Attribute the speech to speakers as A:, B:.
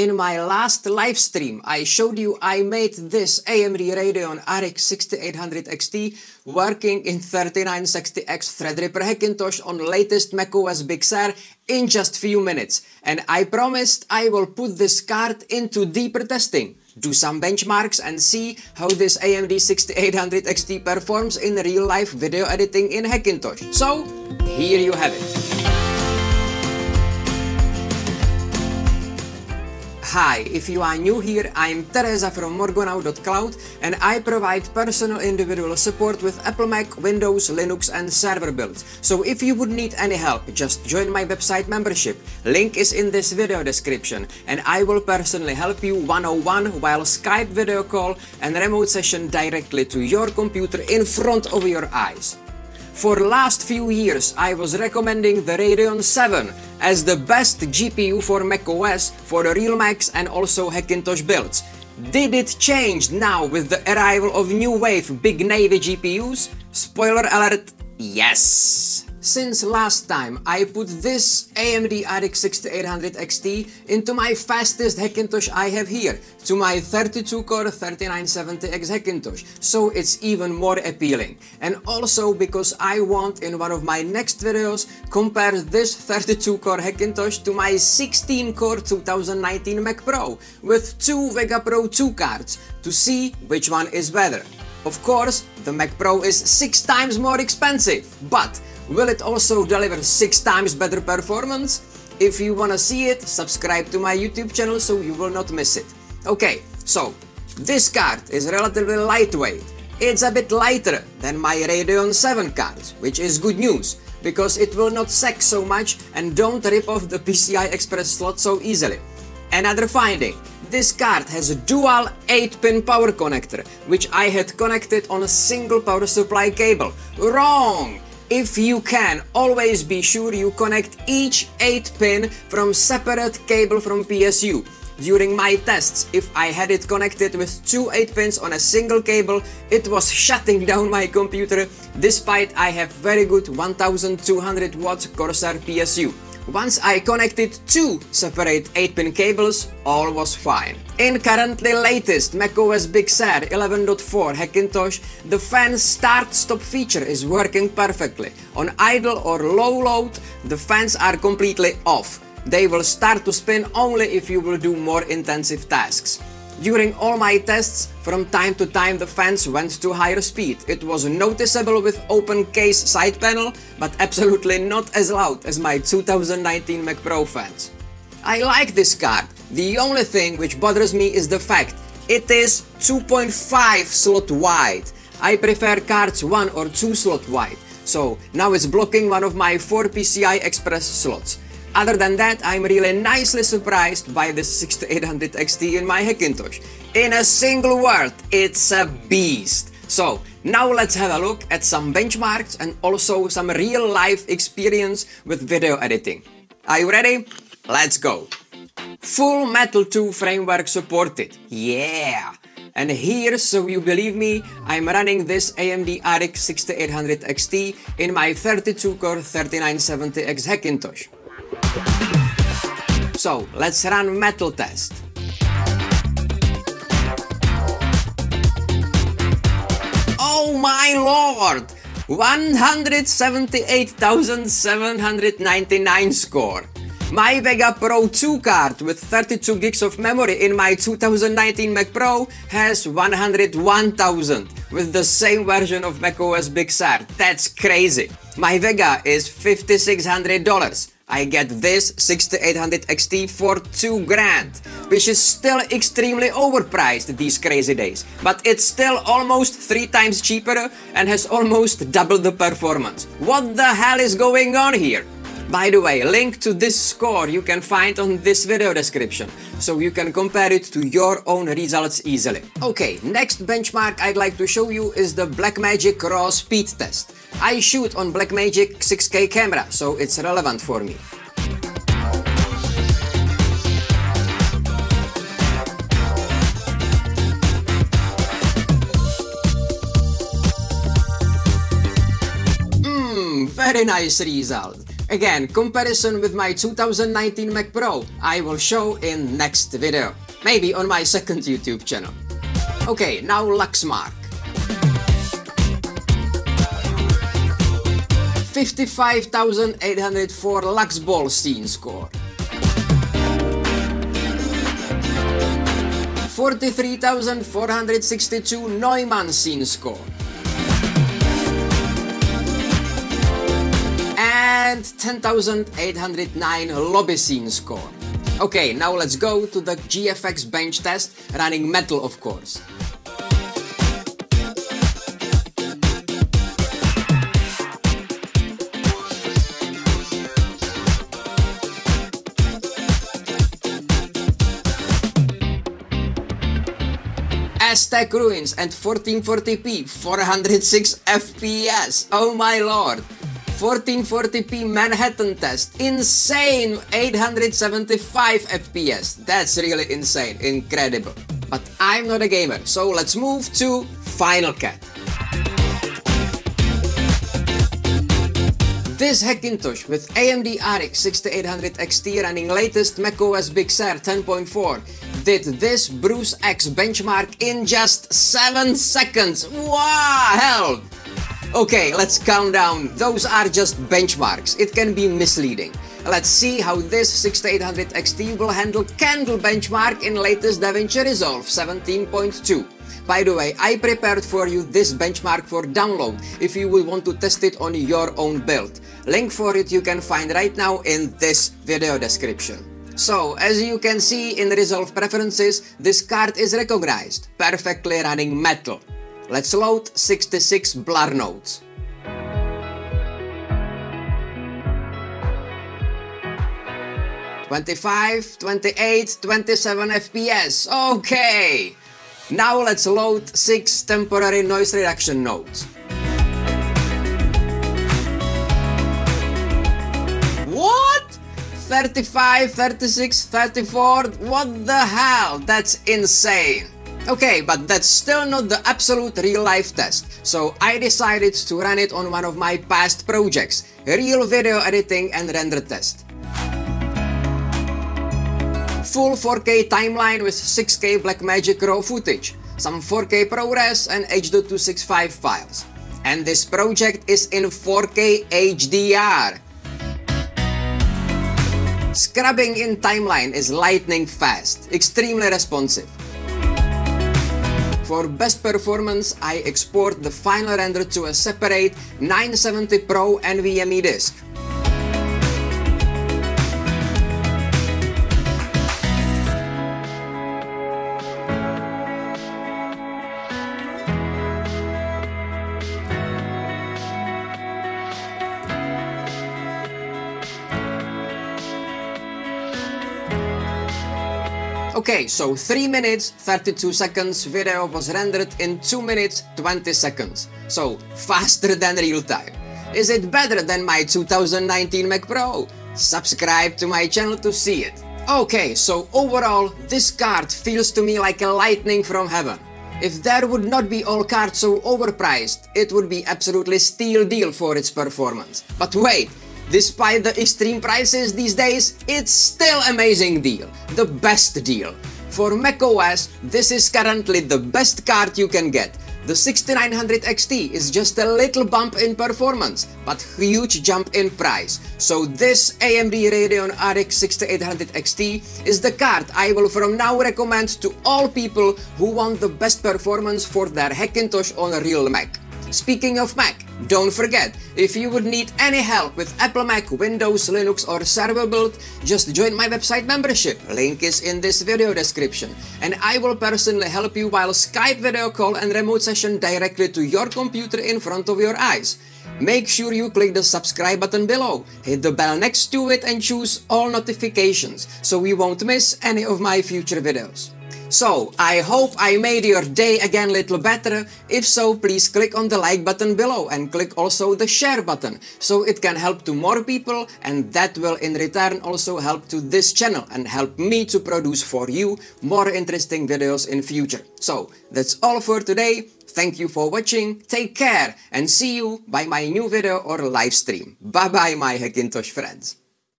A: In my last live stream, I showed you I made this AMD Radeon RX 6800 XT working in 3960X Threadripper Hackintosh on latest macOS Big Sur in just few minutes. And I promised I will put this card into deeper testing, do some benchmarks and see how this AMD 6800 XT performs in real life video editing in Hackintosh. So, here you have it. Hi, if you are new here, I'm Teresa from Morgonaut.cloud and I provide personal individual support with Apple Mac, Windows, Linux and server builds. So if you would need any help, just join my website membership. Link is in this video description and I will personally help you one-on-one while Skype video call and remote session directly to your computer in front of your eyes. For last few years, I was recommending the Radeon 7 as the best GPU for macOS for the real Macs and also Hackintosh builds. Did it change now with the arrival of new wave Big Navi GPUs? Spoiler alert, yes! Since last time I put this AMD RX 6800 XT into my fastest Hackintosh I have here, to my 32-core 3970X Hackintosh, so it's even more appealing. And also because I want in one of my next videos compare this 32-core Hackintosh to my 16-core 2019 Mac Pro with two Vega Pro 2 cards to see which one is better. Of course, the Mac Pro is 6 times more expensive, but Will it also deliver 6 times better performance? If you wanna see it, subscribe to my YouTube channel so you will not miss it. Okay, so this card is relatively lightweight. It's a bit lighter than my Radeon 7 cards, which is good news because it will not sag so much and don't rip off the PCI Express slot so easily. Another finding, this card has a dual 8-pin power connector, which I had connected on a single power supply cable. Wrong! If you can, always be sure you connect each 8 pin from separate cable from PSU. During my tests, if I had it connected with two 8 pins on a single cable, it was shutting down my computer despite I have very good 1200 watt Corsair PSU. Once I connected two separate 8-pin cables, all was fine. In currently latest macOS Big Sur 11.4 Hackintosh, the fan start-stop feature is working perfectly. On idle or low load, the fans are completely off. They will start to spin only if you will do more intensive tasks. During all my tests, from time to time the fans went to higher speed. It was noticeable with open case side panel, but absolutely not as loud as my 2019 Mac Pro fans. I like this card. The only thing which bothers me is the fact it is 2.5 slot wide. I prefer cards 1 or 2 slot wide. So now it's blocking one of my 4 PCI Express slots. Other than that, I'm really nicely surprised by the 6800 XT in my Hackintosh. In a single word, it's a beast. So, now let's have a look at some benchmarks and also some real life experience with video editing. Are you ready? Let's go! Full Metal 2 framework supported. Yeah! And here, so you believe me, I'm running this AMD RX 6800 XT in my 32-core 3970X Hackintosh. So let's run metal test. Oh my lord! 178,799 score. My Vega Pro 2 card with 32 gigs of memory in my 2019 Mac Pro has 101,000 with the same version of macOS Big Sur. That's crazy. My Vega is $5,600. I get this 6800 XT for 2 grand, which is still extremely overpriced these crazy days, but it's still almost 3 times cheaper and has almost double the performance. What the hell is going on here? By the way, link to this score you can find on this video description, so you can compare it to your own results easily. Okay, next benchmark I'd like to show you is the Blackmagic Raw Speed Test. I shoot on Blackmagic 6K camera, so it's relevant for me. Mmm, very nice result. Again, comparison with my 2019 Mac Pro I will show in next video, maybe on my second YouTube channel. Okay, now Luxmark. 55,804 Lux Ball scene score. 43,462 Neumann scene score. And 10,809 lobby scene score. Okay, now let's go to the GFX bench test running metal of course. Aztec Ruins and 1440p 406 FPS. Oh my lord. 1440p Manhattan test. Insane! 875 FPS. That's really insane. Incredible. But I'm not a gamer, so let's move to Final Cut. This Hackintosh with AMD RX 6800 XT running latest macOS Big Sur 10.4 did this BruceX benchmark in just 7 seconds. Wow, hell! Okay, let's count down. Those are just benchmarks. It can be misleading. Let's see how this 6800 XT will handle Candle benchmark in latest DaVinci Resolve 17.2. By the way, I prepared for you this benchmark for download if you will want to test it on your own build. Link for it you can find right now in this video description. So, as you can see in Resolve preferences, this card is recognized, perfectly running metal. Let's load 66 blur nodes. Twenty-five, twenty-eight, twenty-seven FPS. Okay! Now let's load 6 temporal noise reduction nodes. What? 35, 36, 34? What the hell? That's insane. Okay, but that's still not the absolute real life test, so I decided to run it on one of my past projects, real video editing and render test. Full 4K timeline with 6K Blackmagic RAW footage, some 4K ProRes and H.265 files. And this project is in 4K HDR. Scrubbing in timeline is lightning fast, extremely responsive. For best performance, I export the final render to a separate 970 Pro NVMe disk. Okay, so 3 minutes 32 seconds video was rendered in 2 minutes 20 seconds. So faster than real time. Is it better than my 2019 Mac Pro? Subscribe to my channel to see it. Okay, so overall, this card feels to me like a lightning from heaven. If there would not be all cards so overpriced, it would be absolutely steal deal for its performance. But wait, Despite the extreme prices these days, it's still amazing deal. The best deal. For macOS, this is currently the best card you can get. The 6900 XT is just a little bump in performance, but huge jump in price. So this AMD Radeon RX 6800 XT is the card I will from now recommend to all people who want the best performance for their Hackintosh on a real Mac. Speaking of Mac, don't forget, if you would need any help with Apple Mac, Windows, Linux or server build, just join my website membership, link is in this video description. And I will personally help you while Skype video call and remote session directly to your computer in front of your eyes. Make sure you click the subscribe button below, hit the bell next to it and choose all notifications so you won't miss any of my future videos. So, I hope I made your day again a little better. If so, please click on the like button below and click also the share button so it can help to more people and that will in return also help to this channel and help me to produce for you more interesting videos in future. So, that's all for today. Thank you for watching, take care and see you by my new video or live stream. Bye bye my Hackintosh friends.